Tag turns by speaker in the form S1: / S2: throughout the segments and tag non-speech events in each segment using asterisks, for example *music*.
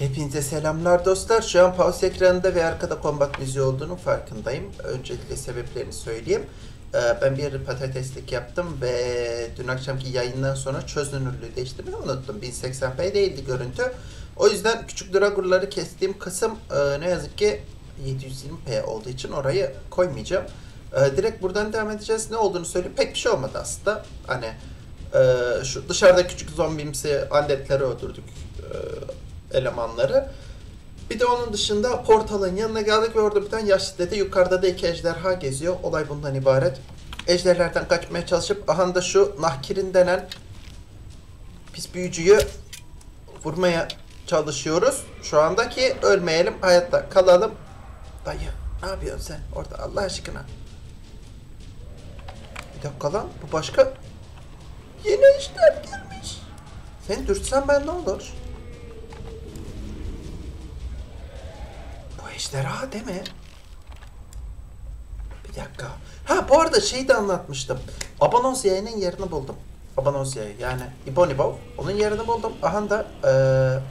S1: Hepinize selamlar dostlar. Şu an pause ekranında ve arkada kombat müziği olduğunu farkındayım. Öncelikle sebeplerini söyleyeyim. Ee, Ben bir patateslik yaptım ve dün akşamki yayından sonra çözünürlüğü değiştirmeyi unuttum. 1080p değildi görüntü. O yüzden küçük dragurları kestiğim kısım e, ne yazık ki 720p olduğu için orayı koymayacağım. Ee, Direkt buradan devam edeceğiz. Ne olduğunu söyleyeyim. Pek bir şey olmadı aslında. Hani e, şu dışarıda küçük zombimsi aletleri öldürdük. Elemanları. Bir de onun dışında portalın yanına geldik ve orada bir tane yaşlı dede yukarıda da iki ejderha geziyor. Olay bundan ibaret. Ejderlerden kaçmaya çalışıp aha da şu Nahkirin denen pis büyücüyü vurmaya çalışıyoruz. Şu andaki ölmeyelim, hayatta kalalım. Dayı ne yapıyorsun sen orada Allah aşkına? Bir dakika lan bu başka yeni ejder girmiş. Sen dürtsen ben ne olur? Ejderha mi? Bir dakika. Ha bu arada şeyi de anlatmıştım. Abanonzia'nın yerini buldum. Abanonzia'yı yani İbonibov. Onun yerini buldum. Aha da eee,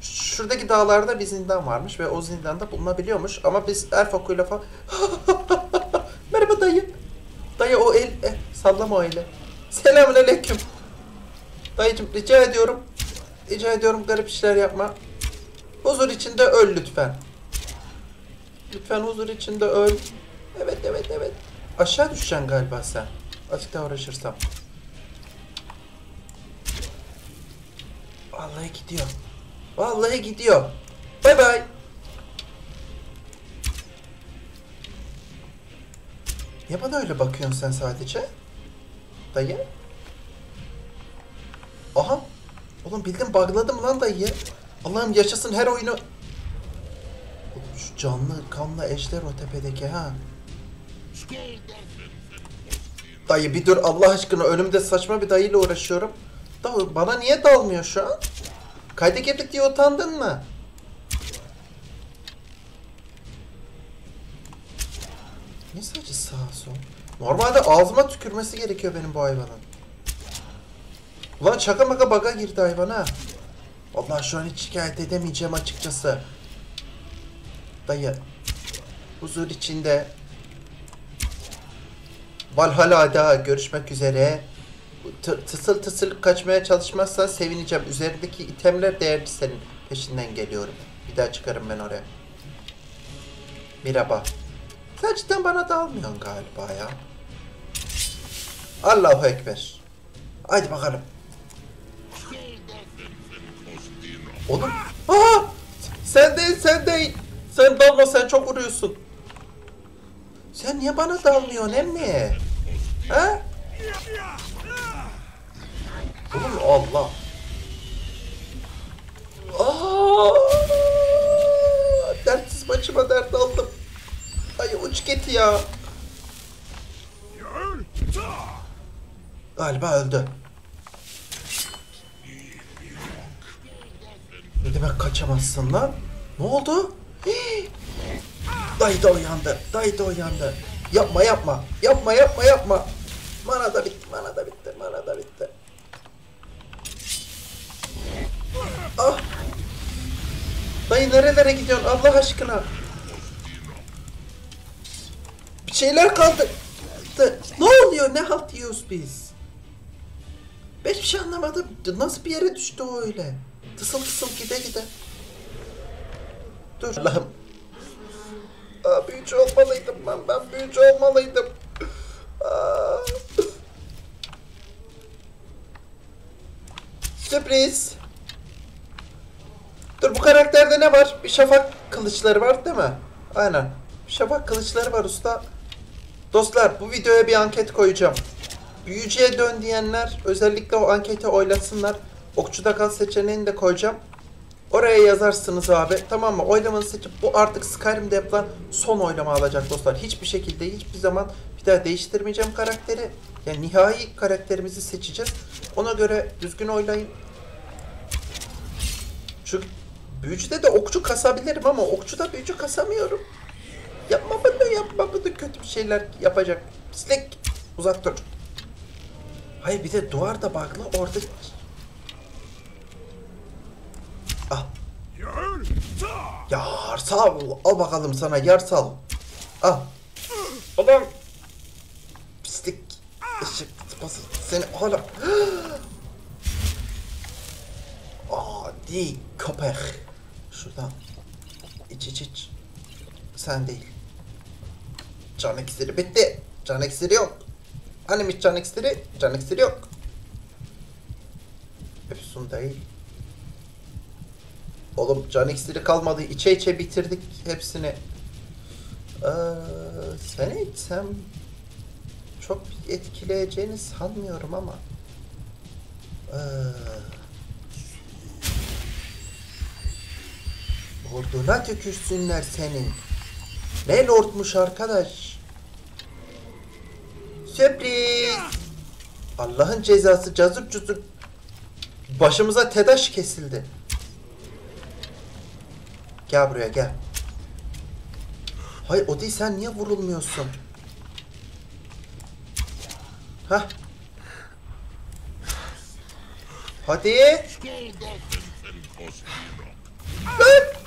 S1: şuradaki dağlarda bir zindan varmış ve o zindanda bulunabiliyormuş. Ama biz elf okuyla falan... *laughs* Merhaba dayı. Dayı o el... Eh, sallama o eli. Selamünaleyküm. Dayıcım rica ediyorum. Rica ediyorum garip işler yapma. Huzur içinde öl lütfen. Lütfen huzur içinde öl. Evet evet evet. Aşağı düşeceksin galiba sen. Azıcık daha uğraşırsam. Vallahi gidiyor. Vallahi gidiyor. Bay bay. Niye bana öyle bakıyorsun sen sadece? Dayı? Aha. Oğlum bildim bugladım lan dayıyı. Allah'ım yaşasın her oyunu. Şu canlı kanlı ejder o tepedeki ha. Dayı bir dur Allah aşkına önümde saçma bir dayıyla uğraşıyorum. Da bana niye dalmıyor şu an? Kayda girdik diye utandın mı? Niye sadece sağ sol? Normalde ağzıma tükürmesi gerekiyor benim bu hayvanın. Ulan şaka maka baga girdi hayvan ha. Vallahi şu an hiç şikayet edemeyeceğim açıkçası. Dayı. Huzur içinde. Valhalla'da görüşmek üzere. T- tısıl tısıl kaçmaya çalışmazsan sevineceğim. Üzerindeki itemler değerli senin. Peşinden geliyorum. Bir daha çıkarım ben oraya. Merhaba. Sen cidden bana dalmıyorsun galiba ya. Allahu Ekber. Haydi bakalım. Oğlum. Aa! Sen değil, sen değil. Sen dalma, sen çok vuruyorsun. Sen niye bana dalmıyorsun emmi? Ha? Oğlum Allah. Aa! Dertsiz başıma dert aldım. Ay uç git ya. Galiba öldü. Ne demek kaçamazsın lan? Ne oldu? Dayı da uyandı. Dayı da uyandı. Yapma yapma. Yapma yapma yapma. Mana da bitti. Mana da bitti. Mana da bitti. Ah. Dayı nerelere gidiyorsun Allah aşkına? Bir şeyler kaldı. Ne oluyor? Ne halt yiyoruz biz? Ben hiçbir şey anlamadım. Nasıl bir yere düştü o öyle? Tısıl tısıl gide gide. Dur Allah'ım. Aa, büyücü olmalıydım ben. Ben büyücü olmalıydım. Aa. Sürpriz. Dur bu karakterde ne var? Bir şafak kılıçları var değil mi? Aynen. Bir şafak kılıçları var usta. Dostlar bu videoya bir anket koyacağım. Büyücüye dön diyenler özellikle o ankete oylasınlar. Okçuda kal seçeneğini de koyacağım. Oraya yazarsınız abi. Tamam mı? Oylamanı seçip bu artık Skyrim'de yapılan son oylama alacak dostlar. Hiçbir şekilde hiçbir zaman bir daha değiştirmeyeceğim karakteri. Yani nihai karakterimizi seçeceğiz. Ona göre düzgün oylayın. Çünkü büyücüde de okçu kasabilirim ama okçuda büyücü kasamıyorum. Yapma bunu yapma bunu kötü bir şeyler yapacak. Pislik. Uzak dur. Hayır bir de duvar da baklı orada sağ ol. Al bakalım sana yarsal. Al. Oğlum. Pislik. Eşek sıpası. Seni hala. *gasps* Adi köpek. Şuradan. İç iç iç. Sen değil. Can iksiri bitti. Can iksiri yok. Hanimiş can iksiri? Can iksiri yok. Efsun değil. Oğlum can iksiri kalmadı. İçe içe bitirdik hepsini. Ee, seni içsem çok etkileyeceğini sanmıyorum ama. Ee, Orduna tükürsünler senin. Ne lordmuş arkadaş. Sürpriz. Allah'ın cezası cazır cuzur. Başımıza tedaş kesildi. Gel buraya gel. Hayır o değil sen niye vurulmuyorsun? Hah. Hadi. Lan!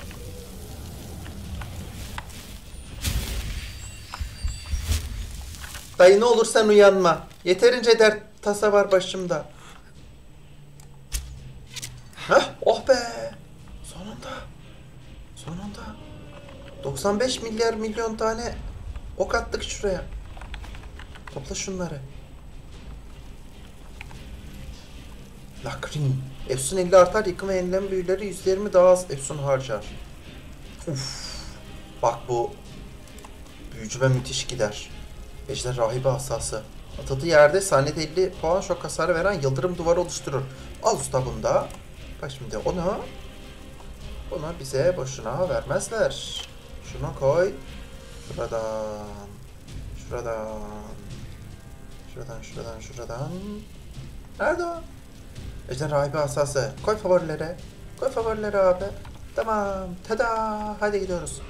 S1: Dayı ne olur sen uyanma. Yeterince dert tasa var başımda. Hah, oh be. Sonunda. Sonunda. 95 milyar milyon tane ok attık şuraya. Topla şunları. Lakrin. Efsun 50 artar yıkım ve büyüleri %20 daha az Efsun harcar. Uf. Bak bu büyücüme müthiş gider. Ejder rahibe asası. Atıldığı yerde saniyede 50 puan şok hasarı veren yıldırım duvarı oluşturur. Al usta bunda. Bak şimdi onu bunu bize boşuna vermezler. Şunu koy. Şuradan. Şuradan. Şuradan, şuradan, şuradan. Nerede o? Ejder rahibe asası. Koy favorilere. Koy favorilere abi. Tamam. Tada. Hadi gidiyoruz.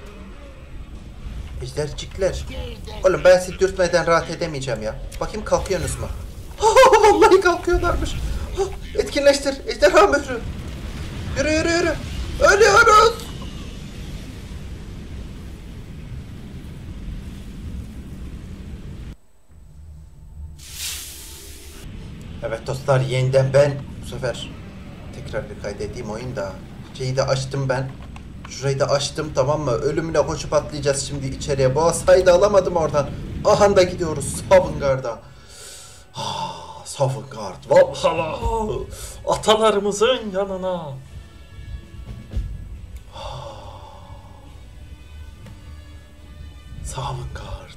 S1: Ejdercikler. Oğlum ben sizi dürtmeden rahat edemeyeceğim ya. Bakayım kalkıyorsunuz mu? *laughs* Vallahi kalkıyorlarmış. Etkinleştir. Ejderha mührü. Yürü yürü yürü. Ölüyoruz. Dostlar yeniden ben bu sefer tekrar bir kaydettiğim oyunda şeyi de açtım ben. Şurayı da açtım tamam mı? Ölümüne koşup atlayacağız şimdi içeriye. Bu da alamadım oradan. Aha da gidiyoruz Savungard'a. Ah, Savungard.
S2: Valhalla atalarımızın yanına.
S1: Savungard.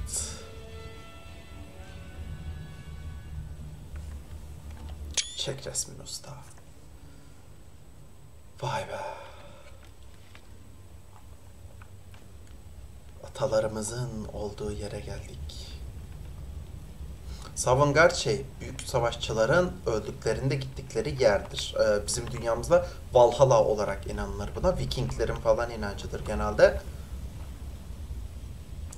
S1: Çek resmini usta. Vay be. Atalarımızın olduğu yere geldik. Savungard şey, büyük savaşçıların öldüklerinde gittikleri yerdir. Ee, bizim dünyamızda Valhalla olarak inanılır buna. Vikinglerin falan inancıdır genelde.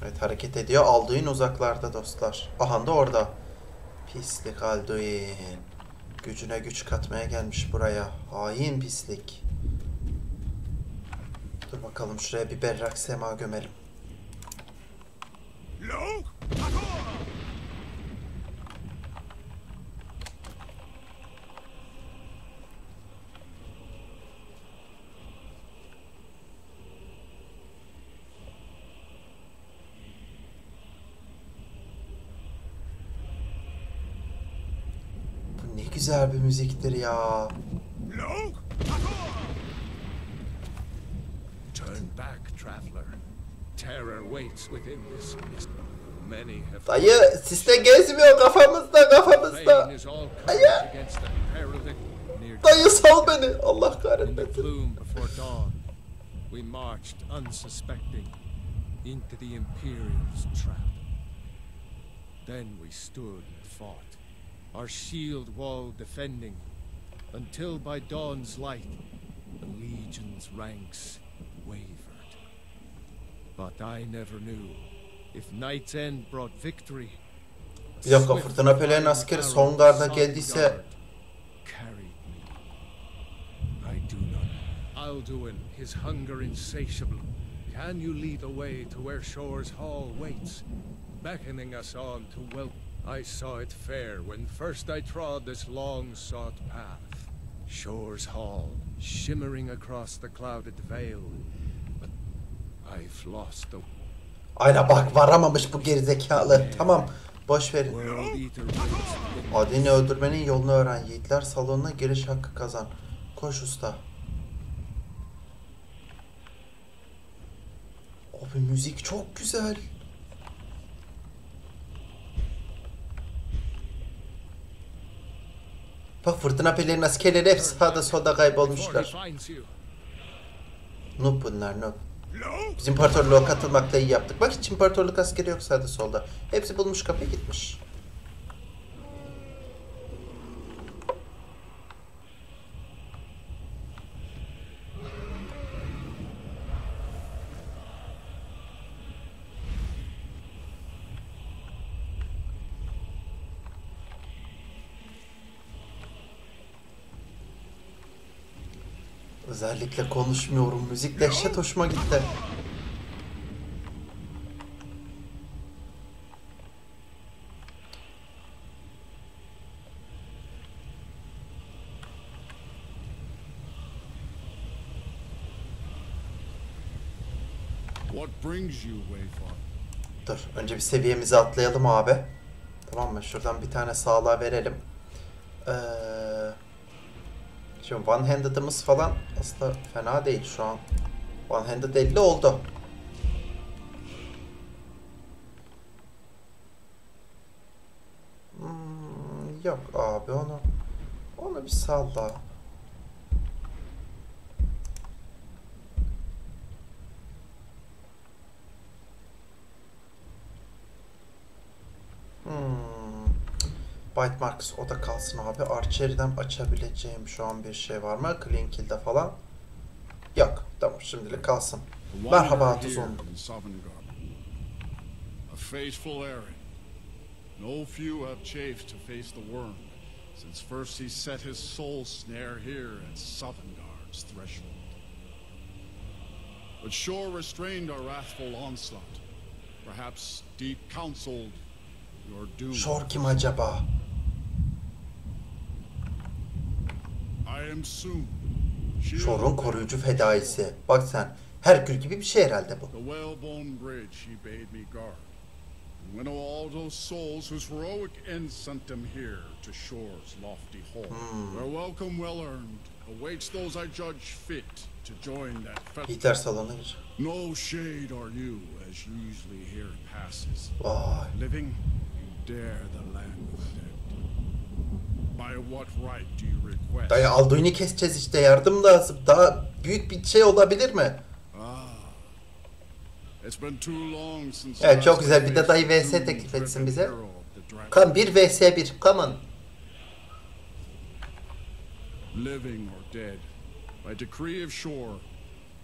S1: Evet hareket ediyor. Alduin uzaklarda dostlar. Aha da orada. Pislik Alduin. Gücüne güç katmaya gelmiş buraya. Hain pislik. Dur bakalım şuraya bir berrak sema gömelim. Bu ne güzel bir müziktir ya. Dayı siste gezmiyor kafamızda kafamızda. Dayı. Dayı sal beni. Allah kahretmesin.
S3: we marched unsuspecting into the Imperial's trap. Then we stood and fought, our shield wall defending, until by dawn's light, the Legion's ranks wavered. But I never knew if Night's End brought victory. a
S1: Bir dakika
S3: swift
S1: Fırtına Pelerin
S3: flying
S1: askeri
S3: arrow
S1: son garda geldiyse
S3: carried me. I do not. Alduin, his hunger insatiable, can you lead the way to where Shore's Hall waits, beckoning us on to well? I saw it fair when first I trod this long-sought path. Shore's Hall, shimmering across the clouded veil. But I've lost the
S1: Aynen bak varamamış bu gerizekalı. Tamam boş verin. Adini öldürmenin yolunu öğren. Yiğitler salonuna giriş hakkı kazan. Koş usta. Abi müzik çok güzel. Bak fırtına pelerin askerleri hep sağda solda kaybolmuşlar. Noob bunlar noob. Biz imparatorluğa katılmakla iyi yaptık. Bak hiç imparatorluk askeri yok sağda solda. Hepsi bulmuş kapıya gitmiş. Özellikle konuşmuyorum. Müzik dehşet hoşuma gitti. Dur önce bir seviyemizi atlayalım abi. Tamam mı? Şuradan bir tane sağlığa verelim. Ee, şimdi one handed'ımız falan aslında fena değil şu an. One handed 50 oldu. Hmm, yok abi onu onu bir salla. Hmm. Bite Marks o da kalsın abi. Archer'den açabileceğim şu an bir şey var mı? Clean Kill'de falan. Yok. Tamam şimdilik kalsın. Merhaba
S4: Sovngarde. A faithful errand. No few have chafed to face the worm, since first he set his soul snare here at Sovngarde's threshold. But Shore restrained our wrathful onslaught. Perhaps deep counseled your doom.
S1: Shore kim acaba? Shore'un koruyucu fedaisi. Bak sen. Herkül gibi bir şey herhalde bu.
S4: Festival.
S1: Yiğitler salonuna gir.
S4: No shade are you, as usually here passes.
S1: Vay.
S4: Living, you dare the land
S1: Dayı Alduin'i keseceğiz işte yardım lazım. Daha büyük bir şey olabilir mi?
S4: Ah.
S1: Evet, çok güzel. Bir de dayı VS teklif etsin bize. Kan 1 vs 1. Come on.
S4: living or dead, by decree of shore.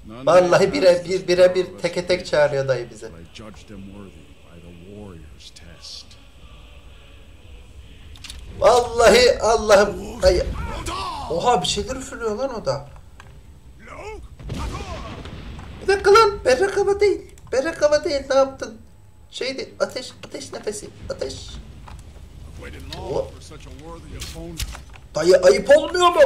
S4: none
S1: Vallahi bire bir bire bir teke tek çağırıyor dayı bizi. Vallahi Allah'ım. Oha bir şeyler üfürüyor lan o da. Bir dakika lan berrak hava değil. Berrak hava değil ne yaptın? Şeydi ateş ateş nefesi ateş. Oh. Dayı ayıp olmuyor mu?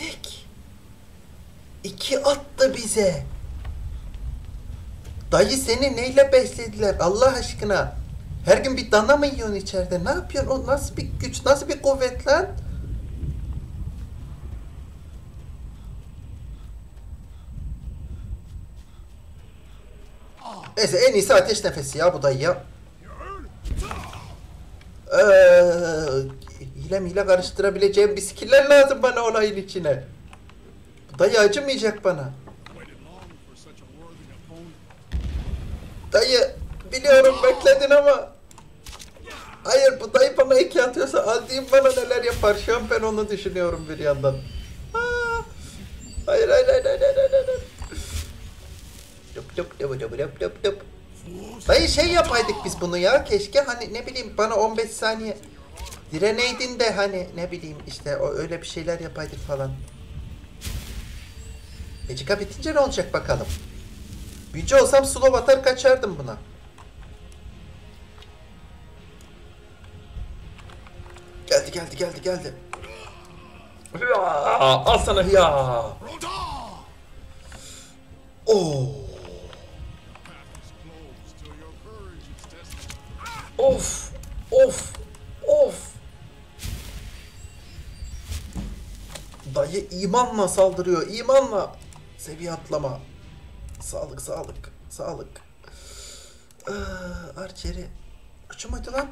S1: Yedik. İki attı bize. Dayı seni neyle beslediler Allah aşkına? Her gün bir dana mı yiyorsun içeride? Ne yapıyorsun? O nasıl bir güç, nasıl bir kuvvet lan? Neyse en iyisi ateş nefesi ya bu dayı ya. Ee, hile hile karıştırabileceğim bir skiller lazım bana olayın içine. Bu dayı acımayacak bana. Dayı biliyorum bekledin ama Hayır bu dayı bana iki atıyorsa Azim bana neler yapar şu an ben onu düşünüyorum bir yandan. Aa, hayır hayır hayır hayır hayır hayır. Dup dup dup dup dup dup dup. Dayı şey yapaydık biz bunu ya keşke hani ne bileyim bana 15 saniye direneydin de hani ne bileyim işte o öyle bir şeyler yapaydık falan. Ecika bitince ne olacak bakalım. Büyücü olsam slow atar kaçardım buna. Geldi geldi geldi geldi.
S2: Hıya, al sana hıya.
S1: Oo.
S2: Of, of, of.
S1: Dayı imanla saldırıyor. imanla. Seviye atlama. Sağlık sağlık. Sağlık. Ee, Archer'i. Uçu muydu lan?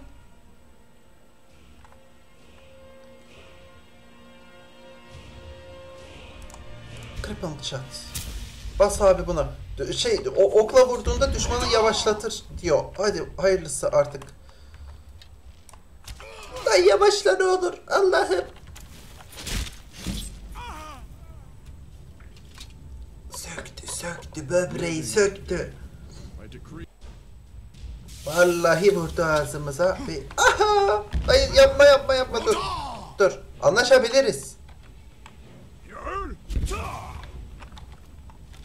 S1: Crippled shot. Bas abi buna. Şey o okla vurduğunda düşmanı yavaşlatır diyor. Hadi hayırlısı artık. Lan yavaşla ne olur. Allah'ım. Söktü böbreği söktü. Vallahi vurdu ağzımıza. Bir... Aha! Hayır yapma yapma yapma dur. Dur. Anlaşabiliriz.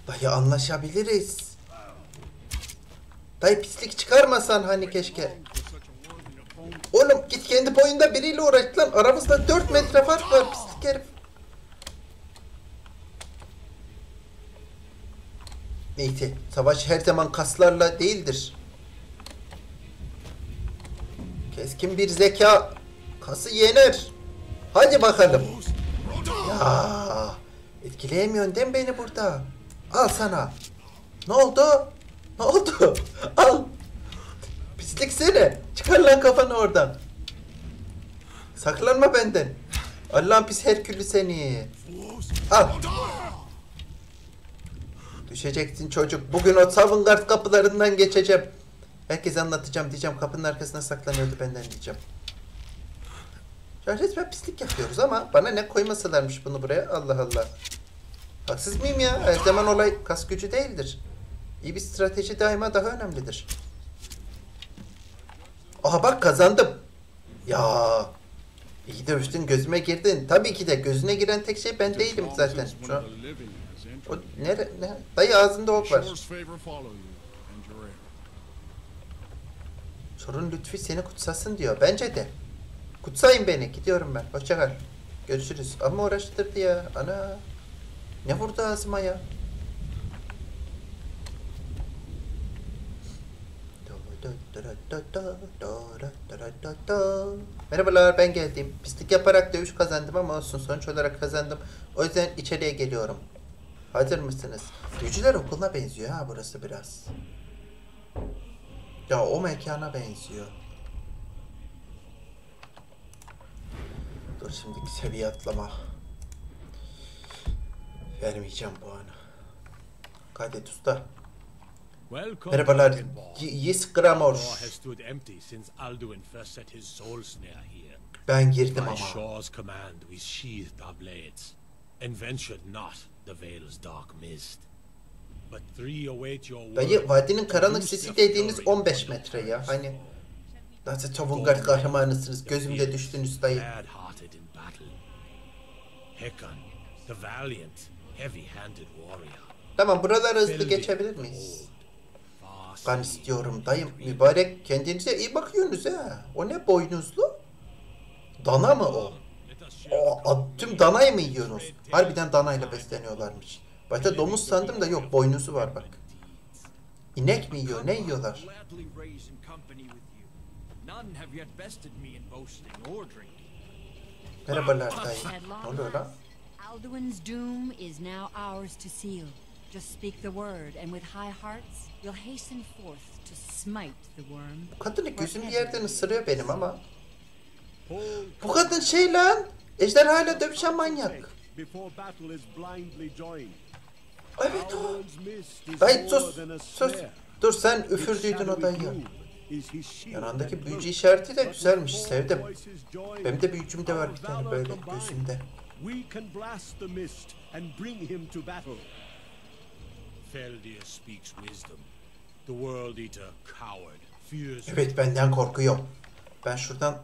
S1: Dayı anlaşabiliriz. Dayı pislik çıkarmasan hani keşke. Oğlum git kendi boyunda biriyle uğraş lan. Aramızda 4 metre fark var pislik herif. Neyse savaş her zaman kaslarla değildir. Keskin bir zeka kası yener. Hadi bakalım. Ya etkileyemiyorsun değil mi beni burada? Al sana. Ne oldu? Ne oldu? *laughs* Al. Pislik seni. Çıkar lan kafanı oradan. Saklanma benden. Allah'ın pis Herkülü seni. Al. Düşeceksin çocuk. Bugün o Savungard kapılarından geçeceğim. Herkese anlatacağım diyeceğim. Kapının arkasına saklanıyordu benden diyeceğim. Ya resmen pislik yapıyoruz ama bana ne koymasalarmış bunu buraya. Allah Allah. Haksız mıyım ya? Her zaman olay kas gücü değildir. İyi bir strateji daima daha önemlidir. Aha bak kazandım. Ya. İyi dövüştün gözüme girdin. Tabii ki de gözüne giren tek şey ben değilim zaten. Şu an. O nere, ne? Dayı ağzında ok var. Sorun Lütfi seni kutsasın diyor. Bence de. Kutsayın beni. Gidiyorum ben. Hoşça kal. Görüşürüz. Ama uğraştırdı ya. Ana. Ne vurdu ağzıma ya? Merhabalar ben geldim. Pislik yaparak dövüş kazandım ama olsun sonuç olarak kazandım. O yüzden içeriye geliyorum. Hazır mısınız? Büyücüler okuluna benziyor ha burası biraz. Ya o mekana benziyor. Dur şimdiki seviye atlama. Vermeyeceğim puanı. Kaydet usta.
S5: Welcome,
S1: Merhabalar. Yis Gramor. Ben girdim ama.
S5: And ventured not the Vale's dark mist. But three await your.
S1: Dayı vadinin karanlık sesi dediğiniz
S5: fury
S1: 15
S5: upon
S1: metre ya. Hani nasıl Çavungard kahramanısınız. Gözümde düştünüz dayı.
S5: Hecon, the valiant, heavy-handed warrior.
S1: Tamam buraları hızlı geçebilir miyiz? Kan istiyorum dayım. Mübarek kendinize iyi bakıyorsunuz ha. O ne boynuzlu? Dana mı o?
S5: Let us share
S1: O a- tüm danayı mı yiyorsunuz? Harbiden danayla besleniyorlarmış. Başta domuz sandım da yok boynuzu var bak. İnek mi yiyor? Ne yiyorlar? Merhabalar dayı. Ne oluyor lan?
S6: Alduin's doom is now ours to seal. Just speak the word, and with high hearts, we'll hasten forth to smite the worm.
S1: Bu kadını gözüm bir yerden ısırıyor benim ama. Bu kadın şey lan. Ejderhayla dövüşen manyak. Evet o.
S7: More
S1: sus. Sus. Dur sen üfürdüydün o
S7: shadowy
S1: dayıyı.
S7: gloom is his shield
S1: Yanındaki
S7: and
S1: büyücü işareti de güzelmiş, sevdim. Benim de büyücüm de var bir tane böyle gözümde.
S7: We can blast the mist and bring him to battle.
S5: Feldir speaks wisdom. The World Eater, coward,
S1: Evet benden korkuyor. Ben şuradan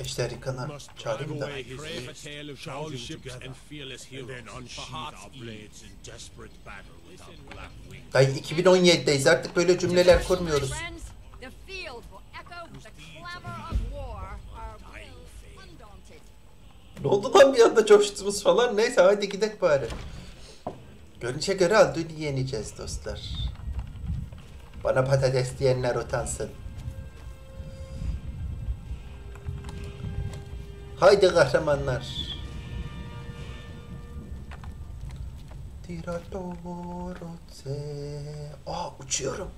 S1: Eşler yıkana
S5: must drive
S1: çağırayım da. Dayı 2017'deyiz artık böyle cümleler kurmuyoruz. Ne oldu lan bir anda coştunuz falan. Neyse hadi gidelim bari. Görünüşe göre Aldun'u yeneceğiz dostlar. Bana patates diyenler utansın. Haydi kahramanlar. Aa uçuyorum.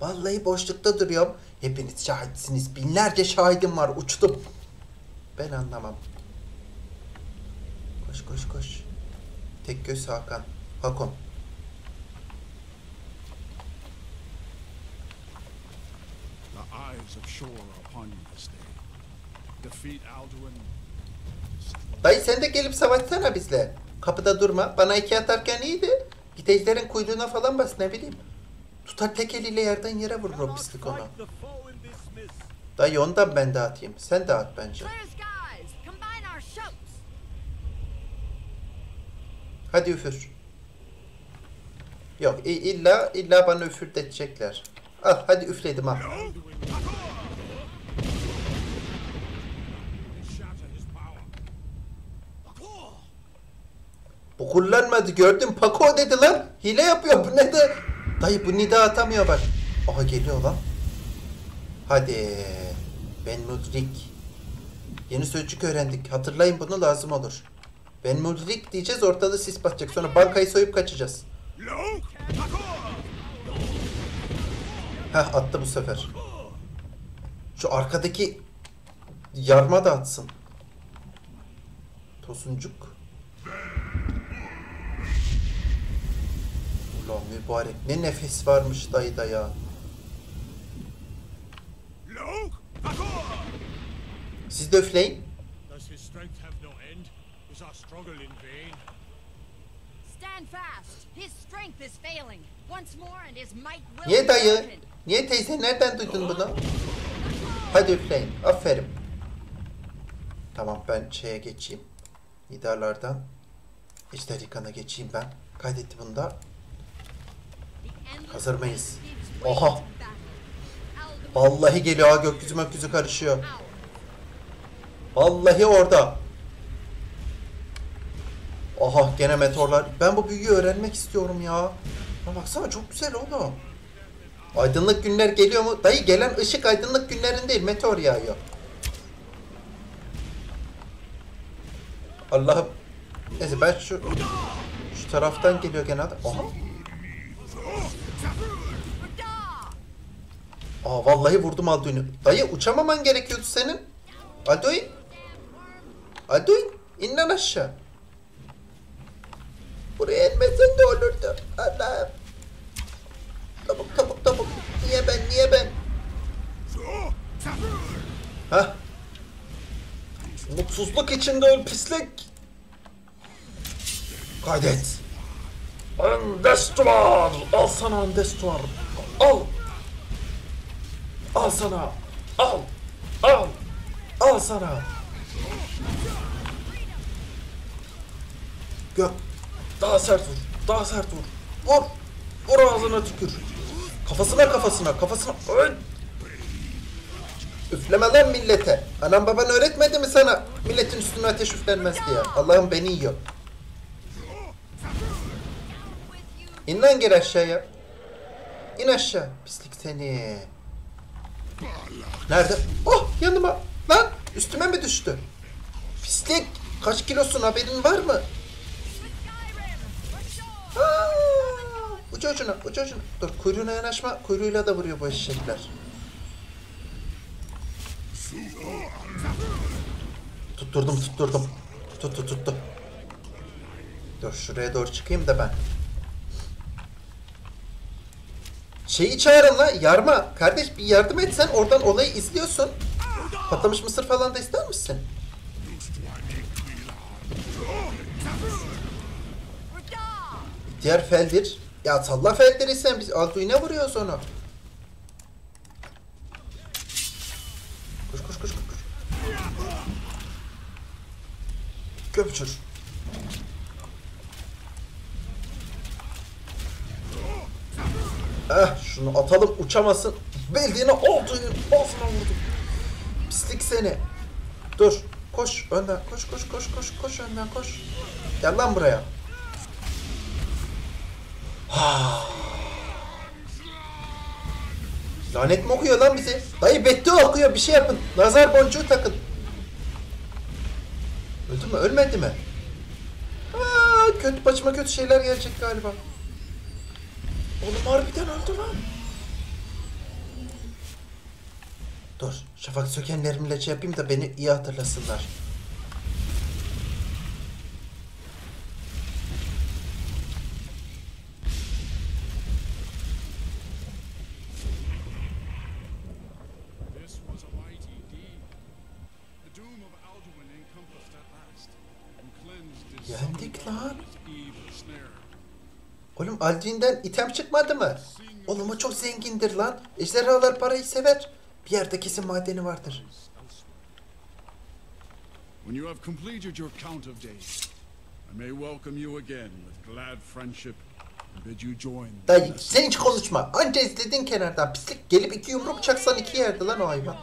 S1: Vallahi boşlukta duruyorum. Hepiniz şahitsiniz. Binlerce şahidim var. Uçtum. Ben anlamam. Koş koş koş. Tek göz Hakan. Hakon.
S4: The eyes of Shore upon you this day. Defeat Alduin.
S1: Dayı sen de gelip savaşsana bizle. Kapıda durma. Bana iki atarken iyiydi. Git ejderin kuyruğuna falan bas ne bileyim. Tutar tek eliyle yerden yere vurur o pislik onu. Dayı ondan ben dağıtayım. Sen bence.
S6: Combine our shouts.
S1: Hadi üfür. Yok illa illa bana üfürdetecekler. Al hadi üfledim al. Bu kullanmadı gördün Paco dedi lan. Hile yapıyor bu ne de. Dayı bu nida atamıyor bak. Aha geliyor lan. Hadi. Ben Mudrik. Yeni sözcük öğrendik. Hatırlayın bunu lazım olur. Ben Mudrik diyeceğiz ortada sis batacak. Sonra bankayı soyup kaçacağız. Heh attı bu sefer. Şu arkadaki yarma da atsın. Tosuncuk. Mübarek ne nefes varmış dayıda ya. Siz de üfleyin. Niye dayı? Niye teyze? Nereden duydun bunu? Hadi üfleyin. Aferin. Tamam ben şeye geçeyim. Nidalardan. İşte Rikan'a geçeyim ben. Kaydetti bunu da. Hazır mıyız? Oha. Vallahi geliyor ha gökyüzü gökyüzü karışıyor. Vallahi orada. Aha gene meteorlar. Ben bu büyüyü öğrenmek istiyorum ya. Ha baksana çok güzel oğlum. Aydınlık günler geliyor mu? Dayı gelen ışık aydınlık günlerin değil meteor yağıyor. Allah'ım. Neyse ben şu şu taraftan geliyor gene adam. Aha. Aa vallahi vurdum Alduin'i. Dayı uçamaman gerekiyordu senin. Alduin. Alduin in lan aşağı. Buraya inmesen de olurdu. Allah'ım. Tabuk tabuk tabuk. Niye ben niye ben? Hah. Mutsuzluk içinde öl pislik. Kaydet.
S2: Andestuar! Al sana Andestuar! Al! Al sana! Al! Al!
S1: Al sana. Gök.
S2: Daha sert vur! Daha sert vur!
S1: Vur.
S2: Vur ağzına tükür!
S1: Kafasına kafasına kafasına.
S2: Öl!
S1: Üfleme lan millete. Anam baban öğretmedi mi sana milletin üstüne ateş üflenmez diye. Allah'ım beni yiyor. İn lan geri aşağıya. İn aşağı. Pislik seni. Nerede? Oh yanıma. Lan üstüme mi düştü? Pislik. Kaç kilosun haberin var mı? Aa, ucu ucuna, ucu ucuna. Dur kuyruğuna yanaşma. Kuyruğuyla da vuruyor bu eşekler. Tutturdum tutturdum. Tuttu tuttu. Dur şuraya doğru çıkayım da ben. Şeyi çağırın la yarma. Kardeş bir yardım etsen oradan olayı izliyorsun. Patlamış mısır falan da ister misin? Diğer feldir. Ya salla felleri sen biz Alduin'e vuruyoruz onu. Koş koş koş. koş. Köpçür. Eh şunu atalım uçamasın. Bildiğine Alduin'in ağzına vurdum. Pislik seni. Dur. Koş önden. Koş koş koş koş koş önden koş. Gel lan buraya. *sighs* Lanet mi okuyor lan bizi? Dayı beddua okuyor bir şey yapın. Nazar boncuğu takın. Öldü mü? Ölmedi mi? Aa, kötü başıma kötü şeyler gelecek galiba. Oğlum harbiden öldü lan. Dur. Şafak sökenlerimle şey yapayım da beni iyi hatırlasınlar. Oğlum Alduin'den item çıkmadı mı? Oğlum o çok zengindir lan. Ejderhalar parayı sever. Bir yerde kesin madeni vardır.
S4: When you have completed your count of days, I may welcome you again with glad friendship and bid you join
S1: Dayı sen hiç konuşma. Anca izledin kenardan. Pislik gelip iki yumruk çaksan iki yerde lan o hayvan.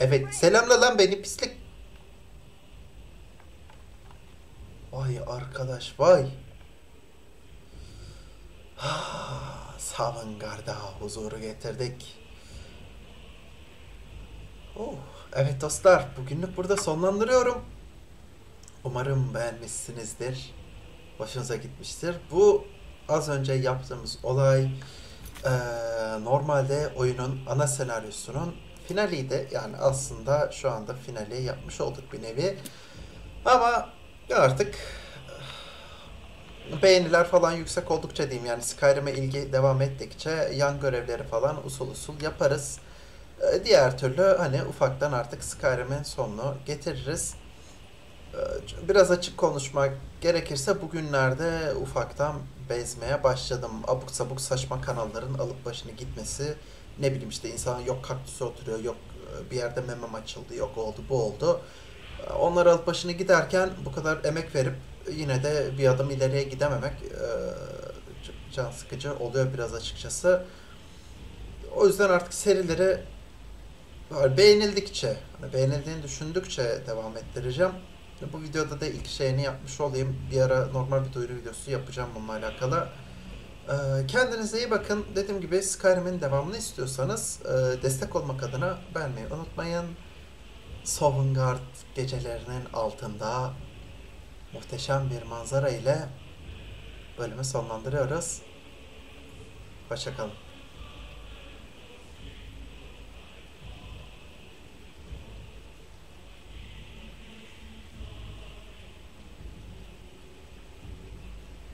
S1: Evet selamla lan beni pislik. Vay arkadaş vay. Savungar'da huzuru getirdik. Oh, evet dostlar bugünlük burada sonlandırıyorum. Umarım beğenmişsinizdir. Hoşunuza gitmiştir. Bu az önce yaptığımız olay eee, normalde oyunun ana senaryosunun finaliydi. Yani aslında şu anda finali yapmış olduk bir nevi. Ama artık beğeniler falan yüksek oldukça diyeyim yani Skyrim'e ilgi devam ettikçe yan görevleri falan usul usul yaparız. Ee, Diğer türlü hani ufaktan artık Skyrim'in sonunu getiririz. Ee, Biraz açık konuşmak gerekirse bugünlerde ufaktan bezmeye başladım. Abuk sabuk saçma kanalların alıp başını gitmesi. Ne bileyim işte insan yok kaktüse oturuyor, yok e, bir yerde memem açıldı, yok oldu bu oldu. Ee, Onlar alıp başını giderken bu kadar emek verip yine de bir adım ileriye gidememek e, can sıkıcı oluyor biraz açıkçası. O yüzden artık serileri beğenildikçe, hani beğenildiğini düşündükçe devam ettireceğim. Bu videoda da ilk şeyini yapmış olayım. Bir ara normal bir duyuru videosu yapacağım bununla alakalı. Ee, kendinize iyi bakın. Dediğim gibi Skyrim'in devamını istiyorsanız e, destek olmak adına beğenmeyi unutmayın. Sovngarde gecelerinin altında muhteşem bir manzara ile bölümü sonlandırıyoruz. Hoşçakalın.